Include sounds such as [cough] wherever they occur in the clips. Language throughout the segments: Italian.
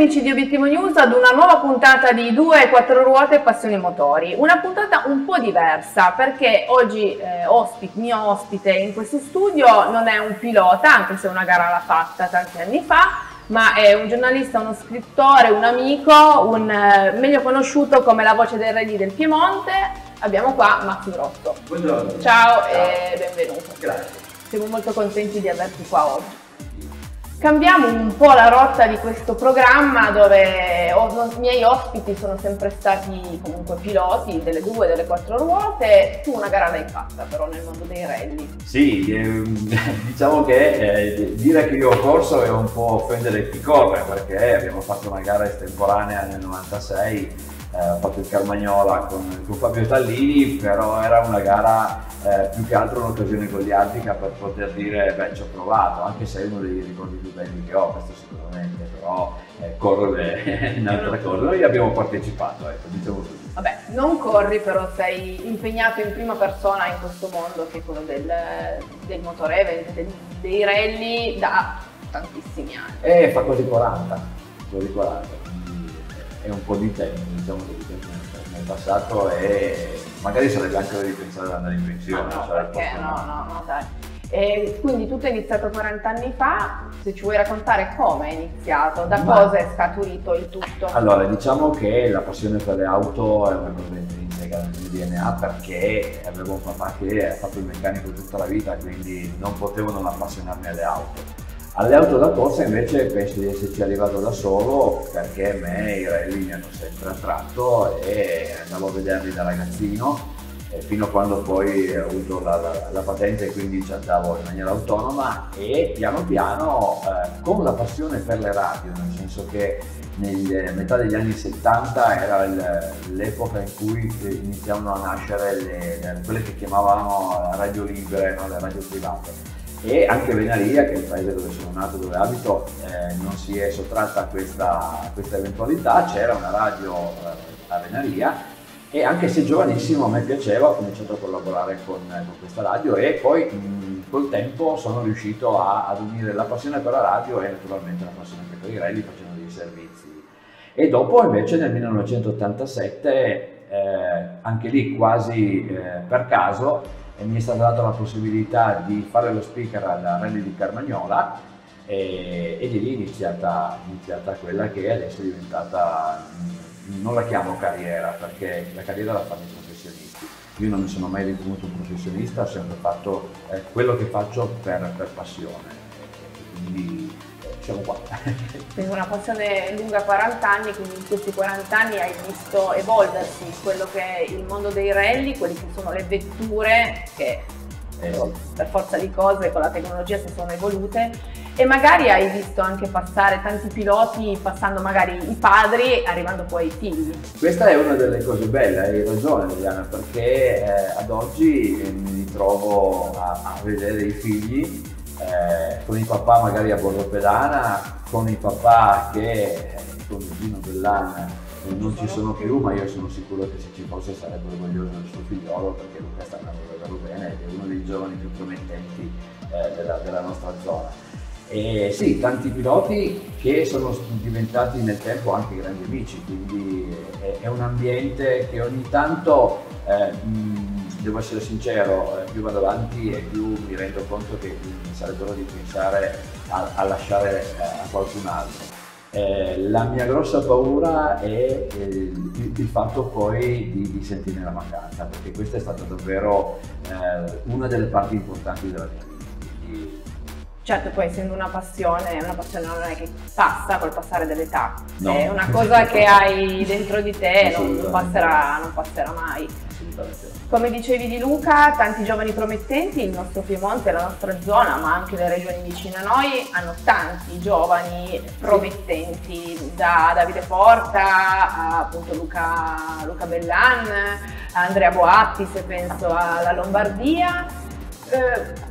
amici di Obiettivo News ad una nuova puntata di 2 e 4 ruote e passioni motori. Una puntata un po' diversa perché oggi eh, ospite, mio ospite in questo studio non è un pilota, anche se una gara l'ha fatta tanti anni fa, ma è un giornalista, uno scrittore, un amico, un, eh, meglio conosciuto come la voce dei re del Piemonte. Abbiamo qua Massimo Rotto. Buongiorno. Ciao, Ciao. e benvenuto. Grazie. Siamo molto contenti di averti qua oggi. Cambiamo un po' la rotta di questo programma dove i miei ospiti sono sempre stati comunque piloti delle due, delle quattro ruote, tu una gara l'hai fatta però nel mondo dei rally. Sì, ehm, [laughs] diciamo che eh, dire che io ho corso è un po' offendere chi corre perché abbiamo fatto una gara estemporanea nel 96 eh, il Carmagnola con, con, Fabio Tallini, però era una gara eh, più che altro un'occasione goliardica per poter dire beh ci ho provato, anche se è uno dei ricordi più belli che ho, questo sicuramente, però eh, correre è [laughs] un'altra cosa. Noi abbiamo partecipato, ecco, diciamo così. Vabbè, non corri, però sei impegnato in prima persona in questo mondo che è quello del, del motore event, del, dei rally da tantissimi anni. Eh, fa quasi 40, quasi 40 è un po' di tempo, diciamo di tempo nel passato e magari sarebbe anche da ripensare ad andare in pensione. No, no, perché no, no, no, dai. E quindi tutto è iniziato 40 anni fa, se ci vuoi raccontare come è iniziato, da Ma... cosa è scaturito il tutto? Allora, diciamo che la passione per le auto è una cosa intrinseca nel mio DNA perché avevo un papà che ha fatto il meccanico tutta la vita, quindi non potevo non appassionarmi alle auto alle auto da corsa invece penso di esserci arrivato da solo perché me i rally mi hanno sempre attratto e andavo a vederli da ragazzino fino a quando poi ho avuto la, la, la, patente e quindi ci andavo in maniera autonoma e piano piano eh, con la passione per le radio, nel senso che nel metà degli anni 70 era l'epoca in cui iniziavano a nascere le, quelle che chiamavano radio libere, no? le radio private e anche Venaria, che è il paese dove sono nato, dove abito, eh, non si è sottratta a questa, a questa eventualità, c'era una radio eh, a Venaria e anche se giovanissimo a me piaceva, ho cominciato a collaborare con, con questa radio e poi mh, col tempo sono riuscito a, ad unire la passione per la radio e naturalmente la passione per i rally facendo dei servizi. E dopo invece nel 1987, eh, anche lì quasi eh, per caso, e mi è stata data la possibilità di fare lo speaker alla Rally di Carmagnola e, e lì è iniziata, iniziata, quella che adesso è diventata, non la chiamo carriera perché la carriera la fanno i professionisti. Io non mi sono mai ritenuto un professionista, ho sempre fatto eh, quello che faccio per, per passione. Quindi, siamo qua. [laughs] Quindi una passione lunga 40 anni, quindi in questi 40 anni hai visto evolversi quello che è il mondo dei rally, quelle che sono le vetture che eh, per forza di cose con la tecnologia si sono evolute e magari hai visto anche passare tanti piloti passando magari i padri arrivando poi ai figli. Questa è una delle cose belle, hai ragione Liliana, perché eh, ad oggi mi ritrovo a, a vedere i figli eh, con il papà magari a bordo pedana, con il papà che con Gino dell'anno non ci sono più, ma io sono sicuro che se ci fosse sarebbe orgoglioso del suo figliolo perché Luca sta andando davvero bene ed è uno dei giovani più promettenti eh, della, della, nostra zona. E sì, tanti piloti che sono diventati nel tempo anche grandi amici, quindi è, è un ambiente che ogni tanto eh, devo essere sincero, eh, più vado avanti e più mi rendo conto che sarebbe ora di pensare a, a lasciare eh, a qualcun altro. Eh, la mia grossa paura è eh, il, il, fatto poi di, di sentirne la mancanza, perché questa è stata davvero eh, una delle parti importanti della mia vita. Certo, poi essendo una passione, una passione non è che passa col passare dell'età, no. è una [laughs] cosa che hai dentro di te, non, non, passerà, non passerà mai. Come dicevi di Luca, tanti giovani promettenti, il nostro Piemonte, la nostra zona, ma anche le regioni vicine a noi, hanno tanti giovani promettenti, da Davide Porta a appunto Luca, Luca Bellan, Andrea Boatti se penso alla Lombardia. Eh,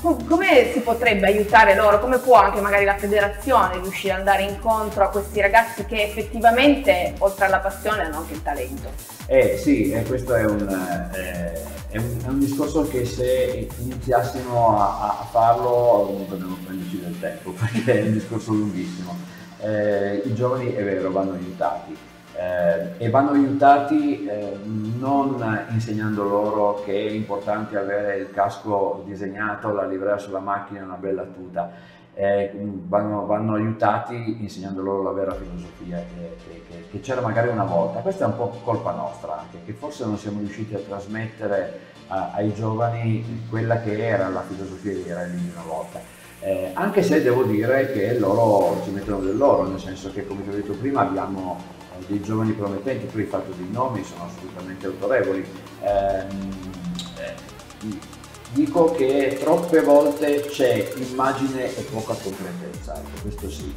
come si potrebbe aiutare loro? Come può anche magari la federazione riuscire ad andare incontro a questi ragazzi che effettivamente, oltre alla passione, hanno anche il talento? Eh sì, eh, questo è un, eh, è, un, è un, discorso che se iniziassimo a, a farlo dobbiamo prenderci del tempo, [laughs] perché è un discorso lunghissimo. Eh, I giovani, è vero, vanno aiutati eh, e vanno aiutati eh, non insegnando loro che è importante avere il casco disegnato, la livrea sulla macchina e una bella tuta, eh, vanno, vanno, aiutati insegnando loro la vera filosofia che, che, che, c'era magari una volta. Questa è un po' colpa nostra anche, che forse non siamo riusciti a trasmettere a, ai giovani quella che era la filosofia di Rally una volta. Eh, anche se devo dire che loro ci mettono del loro, nel senso che come ti ho detto prima abbiamo dei giovani promettenti, tu hai fatto dei nomi, sono assolutamente autorevoli. Ehm, eh, dico che troppe volte c'è immagine e poca concretezza, ecco, questo sì.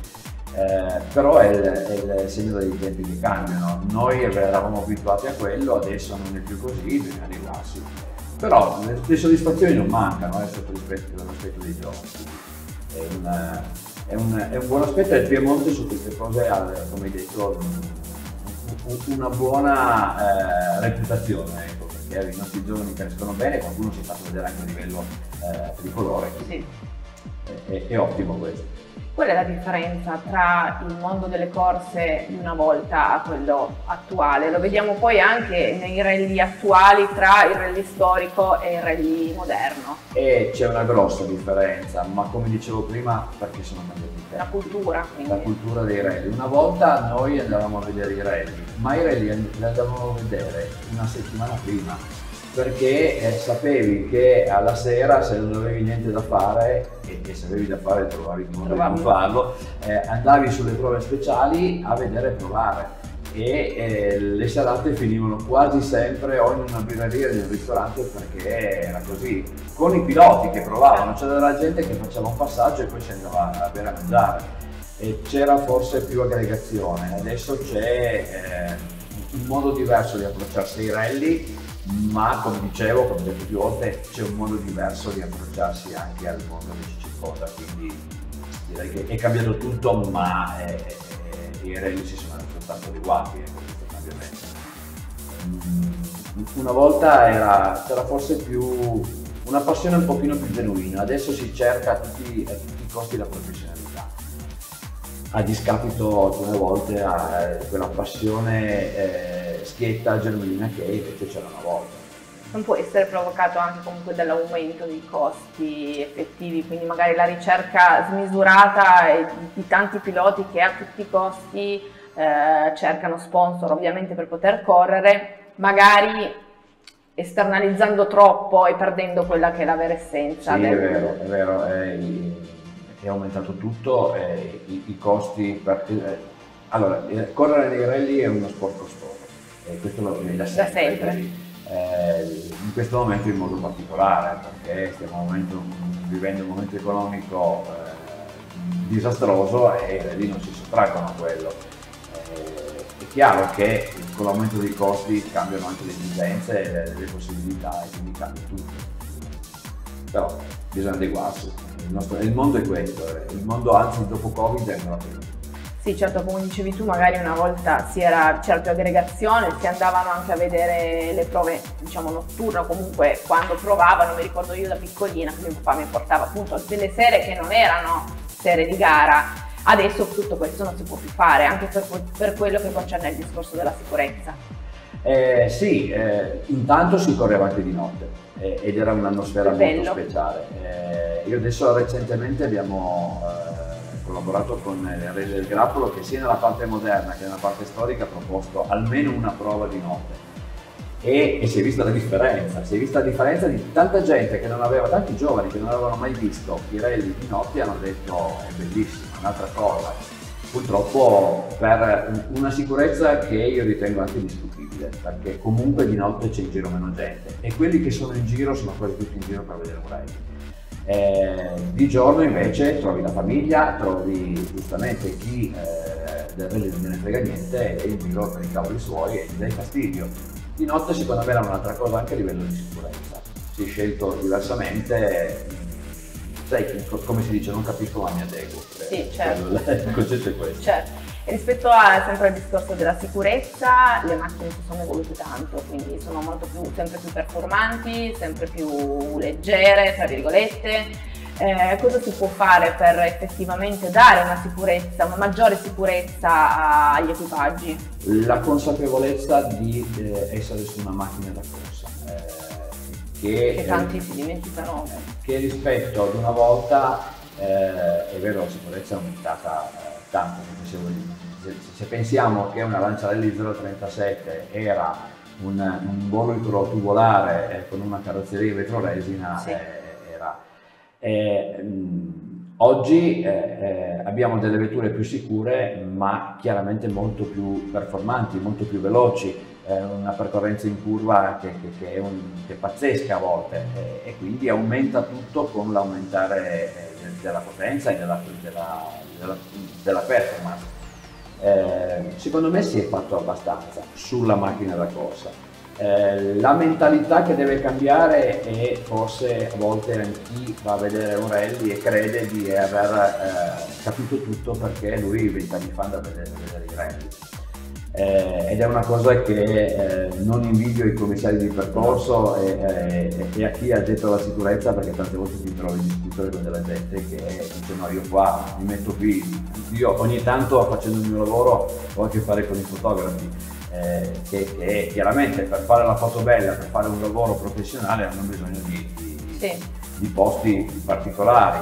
Eh, però è il, è il, segno dei tempi che cambiano. Noi eravamo abituati a quello, adesso non è più così, bisogna arrivarsi. Però le, soddisfazioni non mancano eh, sotto l'aspetto dei giovani. È un, è, un, è un, buon aspetto e il Piemonte su queste cose ha, come hai detto, una buona eh, reputazione, ecco, perché i nostri giovani crescono bene, qualcuno si è fatto vedere anche a livello eh, tricolore, sì. è, è, è ottimo questo. Qual è la differenza tra il mondo delle corse di una volta a quello attuale? Lo vediamo poi anche nei rally attuali tra il rally storico e il rally moderno. E c'è una grossa differenza, ma come dicevo prima, perché sono cambiati i La cultura. Quindi. La cultura dei rally. Una volta noi andavamo a vedere i rally, ma i rally li andavamo a vedere una settimana prima perché eh, sapevi che alla sera se non avevi niente da fare e, e se avevi da fare trovavi il modo di non farlo, eh, andavi sulle prove speciali a vedere e provare. E eh, le serate finivano quasi sempre o in una birreria o in un ristorante perché era così, con i piloti che provavano, c'era della gente che faceva un passaggio e poi si andava a bere a mangiare. E c'era forse più aggregazione, adesso c'è eh, un modo diverso di approcciarsi ai rally ma come dicevo, come detto più volte, c'è un modo diverso di approcciarsi anche al mondo che ci circonda, quindi direi che è cambiato tutto, ma eh, eh, i rally si sono soltanto adeguati a questo cambiamento. Mm, una volta era, c'era forse più una passione un pochino più genuina, adesso si cerca a tutti, a tutti i costi la professionalità, a discapito alcune volte a eh, quella passione eh, schietta genuina che invece c'era una volta. Non può essere provocato anche comunque dall'aumento dei costi effettivi, quindi magari la ricerca smisurata di tanti piloti che a tutti i costi eh, cercano sponsor ovviamente per poter correre, magari esternalizzando troppo e perdendo quella che è la vera essenza. Sì, del... è vero, è vero, è, è aumentato tutto, i, i, costi per... Eh, allora, eh, correre nei rally è uno sport costoso e questo lo viene da sempre. Da sempre. Eh, in questo momento in modo particolare perché stiamo momento, vivendo un momento economico eh, disastroso e lì non si sottraggono a quello. Eh, è chiaro che con l'aumento dei costi cambiano anche le esigenze e le, le possibilità e quindi cambia tutto. Però bisogna adeguarsi. Il, nostro, il mondo è questo, eh. il mondo anzi dopo Covid è ancora più. Sì, certo, come dicevi tu, magari una volta era, c'era più aggregazione, si andavano anche a vedere le prove, diciamo, notturne, comunque quando provavano, mi ricordo io da piccolina, che mio papà mi portava appunto delle sere che non erano sere di gara. Adesso tutto questo non si può più fare, anche per, per quello che concerne il discorso della sicurezza. Eh, sì, eh, intanto si correva anche di notte eh, ed era un'atmosfera molto speciale. Eh, io adesso recentemente abbiamo eh, collaborato con le rete del grappolo che sia nella parte moderna che nella parte storica ha proposto almeno una prova di notte. E, e, si è vista la differenza, si è vista la differenza di tanta gente che non aveva, tanti giovani che non avevano mai visto i rally di notte hanno detto è bellissimo, è un'altra cosa. Purtroppo per una sicurezza che io ritengo anche discutibile, perché comunque di notte c'è in giro meno gente e quelli che sono in giro sono quasi tutti in giro per vedere un rally. Eh, di giorno invece trovi la famiglia, trovi giustamente chi eh, del regno non ne frega niente e il giro per i cavoli suoi e gli dai fastidio. Di notte secondo me era un'altra cosa anche a livello di sicurezza. Si è scelto diversamente, sai come si dice, non capisco ma mi adeguo. Sì, certo. [laughs] Il concetto è questo. Certo. Rispetto a, sempre al discorso della sicurezza, le macchine si sono evolute tanto, quindi sono molto più, sempre più performanti, sempre più leggere, tra virgolette. eh, cosa si può fare per effettivamente dare una sicurezza, una maggiore sicurezza agli equipaggi? La consapevolezza di eh, essere su una macchina da corsa. Eh, che, che, tanti si dimenticano. Che rispetto ad una volta, eh, è vero, la sicurezza è aumentata eh, tanto, se, se, se, pensiamo che una Lanciarelli 037 era un, un volo tubolare eh, con una carrozzeria in vetroresina, sì. era eh, oggi eh, eh, abbiamo delle vetture più sicure ma chiaramente molto più performanti, molto più veloci, eh, una percorrenza in curva che, che, che, è, un, che è, pazzesca a volte e quindi aumenta tutto con l'aumentare eh, della potenza e della, della, della, della performance. Eh, secondo me si è fatto abbastanza sulla macchina da corsa eh, la mentalità che deve cambiare è forse a volte chi va a vedere un rally e crede di aver eh, capito tutto perché lui vent'anni fa andava a vedere, vedere i rally. Eh, ed è una cosa che eh, non invidio ai commissari di percorso e, e, e, a chi ha detto la sicurezza perché tante volte ti trovi a discutere con della gente che dice no io qua mi metto qui, io ogni tanto facendo il mio lavoro ho a che fare con i fotografi eh, che, che, chiaramente per fare la foto bella, per fare un lavoro professionale hanno bisogno di, di, sì. di posti particolari.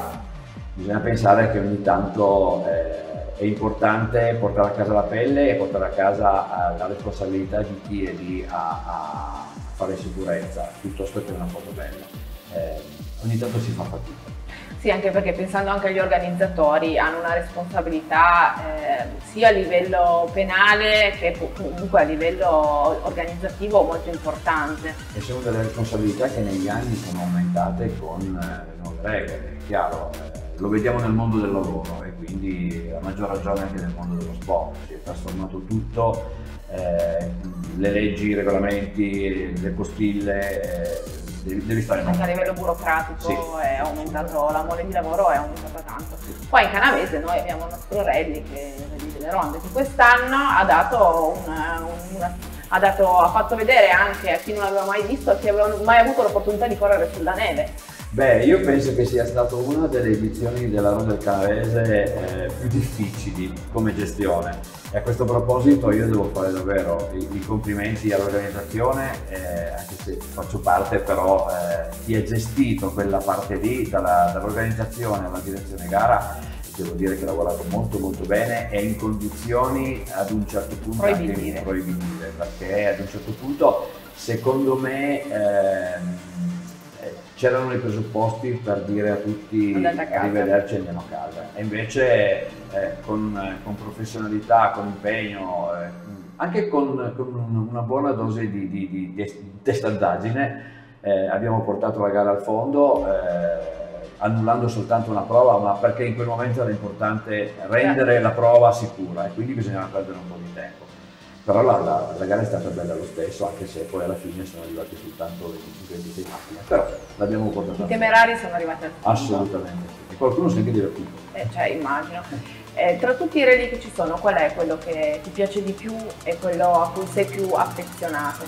Bisogna pensare che ogni tanto eh, è importante portare a casa la pelle e portare a casa eh, la responsabilità di chi è lì a, a fare sicurezza piuttosto che una foto bella. Eh, ogni tanto si fa fatica. Sì, anche perché pensando anche agli organizzatori hanno una responsabilità eh, sia a livello penale che comunque a livello organizzativo molto importante. E sono delle responsabilità che negli anni sono aumentate con eh, le nuove regole, è chiaro, eh, lo vediamo nel mondo del lavoro e quindi a maggior ragione anche nel mondo dello sport, si è trasformato tutto, eh, le leggi, i regolamenti, le postille eh, devi, devi stare Anche a livello burocratico sì. è aumentato, la mole di lavoro è aumentata tanto. Poi in Canavese noi abbiamo il nostro rally, che Rally delle Ronde, che quest'anno ha dato una, una ha, dato, ha, fatto vedere anche a chi non l'aveva mai visto, a chi aveva mai avuto l'opportunità di correre sulla neve. Beh, io penso che sia stata una delle edizioni della Ronda del Canavese eh, più difficili come gestione. E a questo proposito io devo fare davvero i, i complimenti all'organizzazione, eh, anche se faccio parte però eh, chi ha gestito quella parte lì, dalla, dall'organizzazione alla direzione gara, devo dire che ha lavorato molto molto bene e in condizioni ad un certo punto proibitive, anche proibitive perché ad un certo punto secondo me ehm, eh, c'erano i presupposti per dire a tutti arrivederci e andiamo a casa. E invece eh, con, con, professionalità, con impegno, eh, anche con, con, una buona dose di, di, di, di testardaggine eh, abbiamo portato la gara al fondo eh, annullando soltanto una prova, ma perché in quel momento era importante rendere la prova sicura e quindi bisognava perdere un po' di tempo. Però la, la, la gara è stata bella lo stesso, anche se poi alla fine sono arrivati soltanto 25-26 macchine, però l'abbiamo portata. I temerari sono arrivati al fondo. Assolutamente sì. E qualcuno si è anche divertito. Eh, cioè, immagino. Eh, tra tutti i rally che ci sono, qual è quello che ti piace di più e quello a cui sei più affezionato?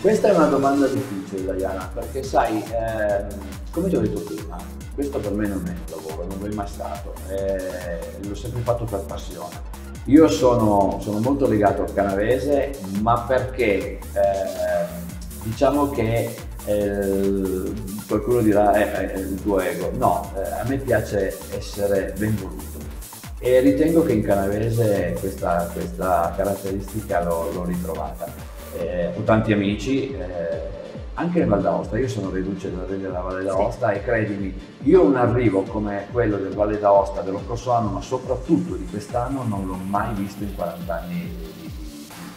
Questa è una domanda difficile, Diana, perché sai, ehm, come ti ho detto prima, questo per me non è un lavoro, non è mai stato, eh, l'ho sempre fatto per passione. Io sono, sono molto legato al canavese, ma perché eh, diciamo che eh, qualcuno dirà eh, è il tuo ego. No, eh, a me piace essere ben voluto e ritengo che in canavese questa, questa caratteristica l'ho, l'ho ritrovata. Eh, ho tanti amici, eh, anche in Val d'Aosta, io sono reduce della Valle d'Aosta e credimi, io un arrivo come quello del Valle d'Aosta dello scorso anno, ma soprattutto di quest'anno, non l'ho mai visto in 40 anni di,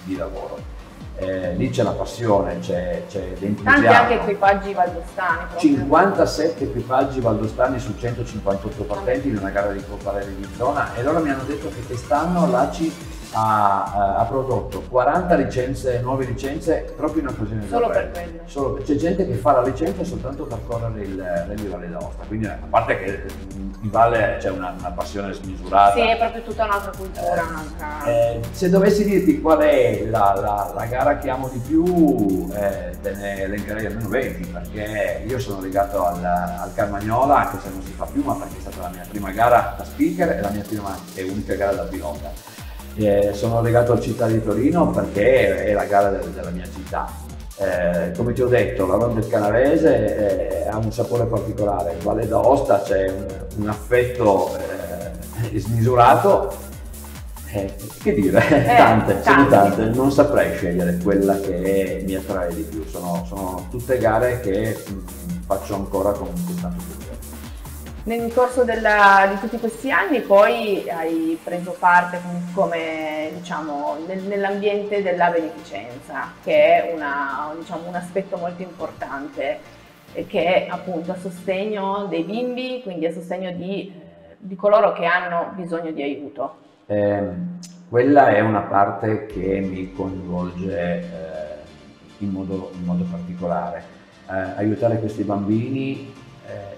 di, lavoro. Eh, lì c'è la passione, c'è, c'è l'entusiasmo. Tanti anche equipaggi valdostani. Proprio. 57 equipaggi valdostani su 158 partenti in una gara di Coppa di zona e loro mi hanno detto che quest'anno l'ACI ha, ha, prodotto 40 licenze, nuove licenze proprio in occasione Solo per quello. Solo, c'è gente che fa la licenza soltanto per correre il Rally Valle d'Aosta, quindi a parte che in Valle c'è una, una passione smisurata. Sì, è proprio tutta un'altra cultura. Eh, un'altra... Eh, se dovessi dirti qual è la, la, la, gara che amo di più, eh, te ne elencherei almeno 20, perché io sono legato al, al Carmagnola, anche se non si fa più, ma perché è stata la mia prima gara da speaker e la mia prima e unica gara da pilota eh, sono legato al città di Torino perché è la gara del, della mia città. Eh, come ti ho detto, la Ronda del Canavese eh, ha un sapore particolare, in Valle d'Aosta c'è un, un affetto eh, smisurato. Eh, che dire, eh, [laughs] tante, sono tante, non saprei scegliere quella che mi attrae di più, sono, sono tutte gare che mh, mm, faccio ancora con, tanto piacere. Nel corso della, di tutti questi anni poi hai preso parte come, diciamo, nel, nell'ambiente della beneficenza, che è una, diciamo, un aspetto molto importante, che è appunto a sostegno dei bimbi, quindi a sostegno di, di coloro che hanno bisogno di aiuto. Eh, quella è una parte che mi coinvolge eh, in, modo, in, modo, particolare. Eh, aiutare questi bambini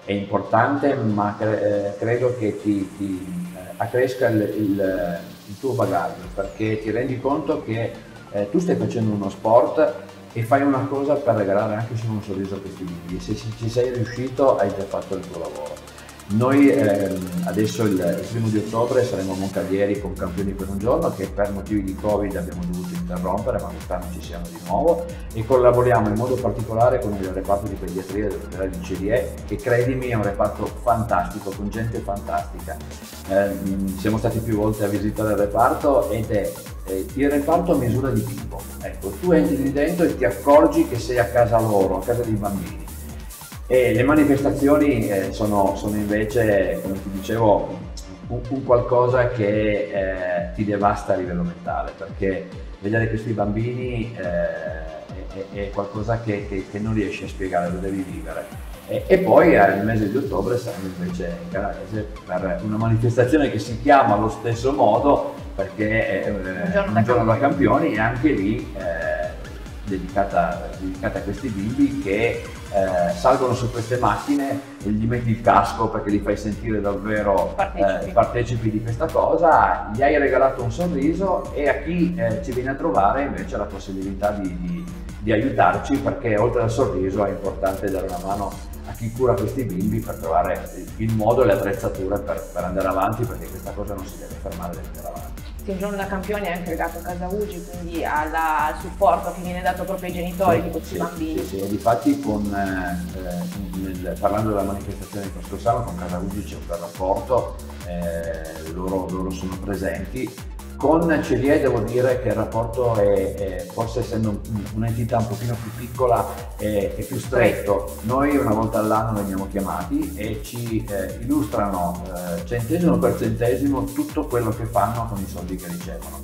è importante, ma cre- eh, credo che ti, ti eh, accresca il, il, il, tuo bagaglio, perché ti rendi conto che eh, tu stai facendo uno sport e fai una cosa per regalare anche solo un sorriso a questi bimbi. Se ci sei riuscito hai già fatto il tuo lavoro. Noi ehm, adesso il, il, primo di ottobre saremo a Moncalieri con Campioni per un giorno che per motivi di Covid abbiamo dovuto interrompere, ma quest'anno ci siamo di nuovo e collaboriamo in modo particolare con il reparto di pediatria dell'ospedale di CDE che credimi è un reparto fantastico, con gente fantastica. Eh, siamo stati più volte a visitare il reparto ed è eh, il reparto a misura di tipo. Ecco, tu entri lì dentro e ti accorgi che sei a casa loro, a casa dei bambini e le manifestazioni eh, sono, sono, invece, come ti dicevo, un, un qualcosa che eh, ti devasta a livello mentale, perché vedere questi bambini eh, è, è, qualcosa che, che, che, non riesci a spiegare, lo devi vivere. E, e poi eh, nel mese di ottobre saremo invece in Canavese per una manifestazione che si chiama allo stesso modo, perché è un giorno, un da, giorno da campioni e anche lì eh, dedicata, dedicata, a questi bimbi che eh, salgono su queste macchine e gli metti il casco perché li fai sentire davvero partecipi, eh, partecipi di questa cosa, gli hai regalato un sorriso e a chi eh, ci viene a trovare invece la possibilità di, di, di aiutarci perché oltre al sorriso è importante dare una mano a chi cura questi bimbi per trovare il modo e le attrezzature per, per andare avanti perché questa cosa non si deve fermare, deve andare avanti. Un giorno da campione è anche legato a Casa Ugi, quindi alla, al supporto che viene dato proprio ai genitori sì, di questi sì, bambini. Sì, sì, e difatti con, eh, nel, parlando della manifestazione di Toscosano con Casa Ugi c'è un bel rapporto, eh, loro, loro sono presenti con CDE devo dire che il rapporto è, è forse essendo un'entità un pochino più piccola è, è, più stretto. Noi una volta all'anno veniamo chiamati e ci eh, illustrano eh, centesimo per centesimo tutto quello che fanno con i soldi che ricevono.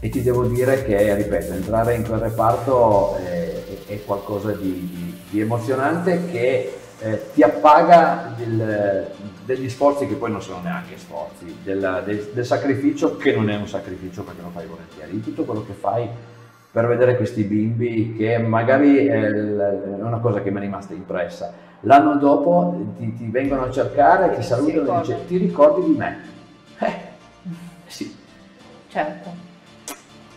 E ti devo dire che, ripeto, entrare in quel reparto è, è qualcosa di, di, di emozionante che eh, ti appaga del, degli sforzi che poi non sono neanche sforzi, del, del, del, sacrificio che non è un sacrificio perché lo fai volentieri, di tutto quello che fai per vedere questi bimbi che magari è, è una cosa che mi è rimasta impressa. L'anno dopo ti, ti vengono a cercare, ti salutano e dicono ti ricordi di me? Eh, sì. Certo.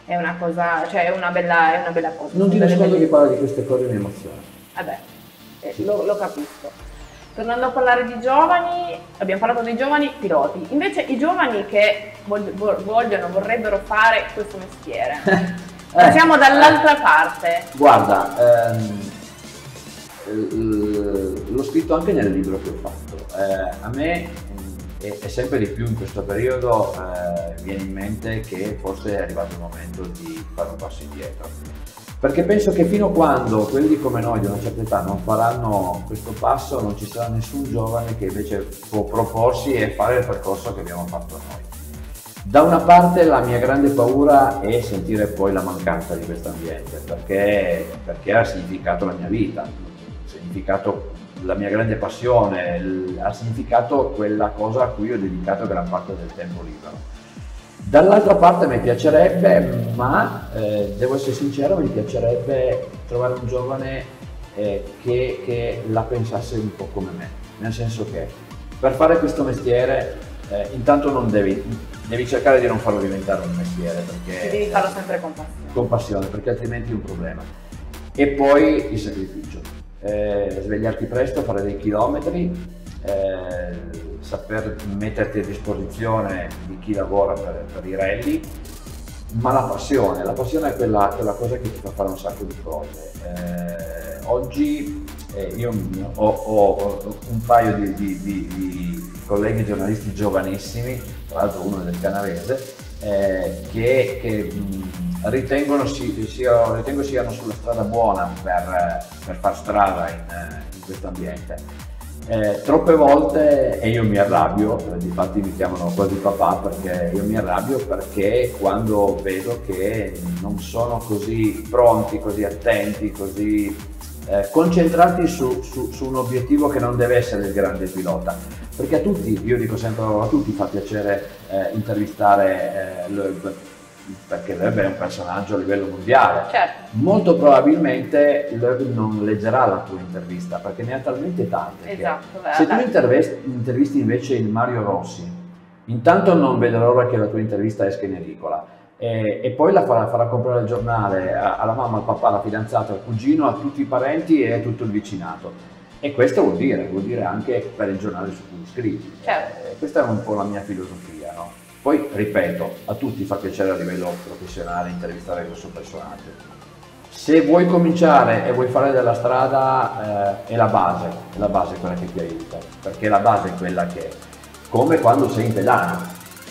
È una cosa, cioè è una bella, è una bella cosa. Non ti nascondo che parla di queste cose mi emoziona. Vabbè eh, lo, lo capisco. Tornando a parlare di giovani, abbiamo parlato dei giovani piloti, invece i giovani che vogliono, vorrebbero fare questo mestiere. [laughs] eh, Passiamo dall'altra eh, parte. Guarda, ehm, l'ho scritto anche nel libro che ho fatto. Eh, a me e, sempre di più in questo periodo eh, viene in mente che forse è arrivato il momento di fare un passo indietro perché penso che fino a quando quelli come noi di una certa età non faranno questo passo non ci sarà nessun giovane che invece può proporsi e fare il percorso che abbiamo fatto noi. Da una parte la mia grande paura è sentire poi la mancanza di questo ambiente, perché, perché ha significato la mia vita, ha significato la mia grande passione, ha significato quella cosa a cui ho dedicato gran parte del tempo libero Dall'altra parte mi piacerebbe, ma eh, devo essere sincero, mi piacerebbe trovare un giovane eh, che, che, la pensasse un po' come me, nel senso che per fare questo mestiere eh, intanto non devi, devi, cercare di non farlo diventare un mestiere perché... devi farlo sempre con passione. Con passione, perché altrimenti è un problema. E poi il sacrificio, eh, svegliarti presto, fare dei chilometri, eh, saper metterti a disposizione di chi lavora per, per i rally, ma la passione, la passione è quella, quella, cosa che ti fa fare un sacco di cose. Eh, oggi eh, io ho, ho, un paio di, di, di, di, colleghi giornalisti giovanissimi, tra l'altro uno del canavese, eh, che, che ritengono, si, sia, ritengo siano sulla strada buona per, per far strada in, in questo ambiente. Eh, troppe volte, e io mi arrabbio, eh, infatti mi chiamano quasi papà perché io mi arrabbio perché quando vedo che non sono così pronti, così attenti, così eh, concentrati su, su, su, un obiettivo che non deve essere il grande pilota. Perché a tutti, io dico sempre a tutti, fa piacere eh, intervistare eh, Loeb perché Loeb è un personaggio a livello mondiale. Certo. Molto probabilmente Loeb non leggerà la tua intervista perché ne ha talmente tante. Esatto, se tu intervisti invece il Mario Rossi, intanto non vedo l'ora che la tua intervista esca in edicola. E, e poi la farà, farà, comprare il giornale alla mamma, al papà, alla fidanzata, al cugino, a tutti i parenti e a tutto il vicinato. E questo vuol dire, vuol dire anche per il giornale su cui scrivi. Certo. Eh, questa è un po' la mia filosofia? Poi, ripeto, a tutti fa piacere a livello professionale intervistare questo personaggio. Se vuoi cominciare e vuoi fare della strada, eh, è la base, è la base quella che ti aiuta, perché la base è quella che, come quando sei in pedana.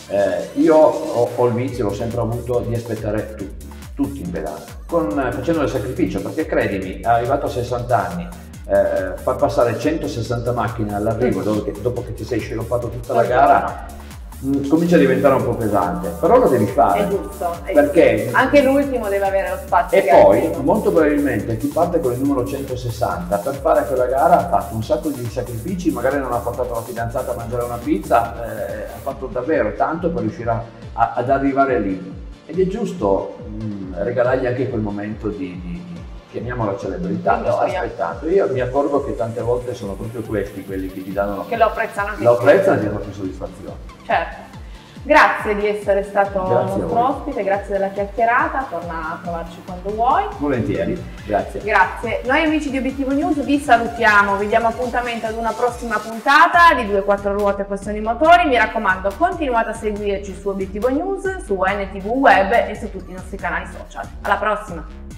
Eh, io ho, ho, il vizio, l'ho sempre avuto, di aspettare tutti, tutti in pedana, con, facendo del sacrificio, perché credimi, arrivato a 60 anni, eh, far passare 160 macchine all'arrivo dopo che, dopo che ti sei sceloppato tutta la gara Mm, comincia a diventare un po' pesante, però lo devi fare. È giusto. È perché giusto. anche l'ultimo deve avere lo spazio. E poi, molto probabilmente, chi parte con il numero 160 per fare quella gara ha fatto un sacco di sacrifici, magari non ha portato la fidanzata a mangiare una pizza, eh, ha fatto davvero tanto per riuscire a, ad arrivare lì. Ed è giusto mh, mm, regalargli anche quel momento di, di chiamiamola celebrità, che sta aspettando. Io mi accorgo che tante volte sono proprio questi quelli che ti danno che lo apprezzano anche lo apprezzano e ti danno più soddisfazione. Certo. Grazie di essere stato grazie nostro ospite, grazie della chiacchierata, torna a trovarci quando vuoi. Volentieri, grazie. Grazie. Noi amici di Obiettivo News vi salutiamo, vi diamo appuntamento ad una prossima puntata di 2-4 ruote questioni motori. Mi raccomando, continuate a seguirci su Obiettivo News, su NTV Web e su tutti i nostri canali social. Alla prossima!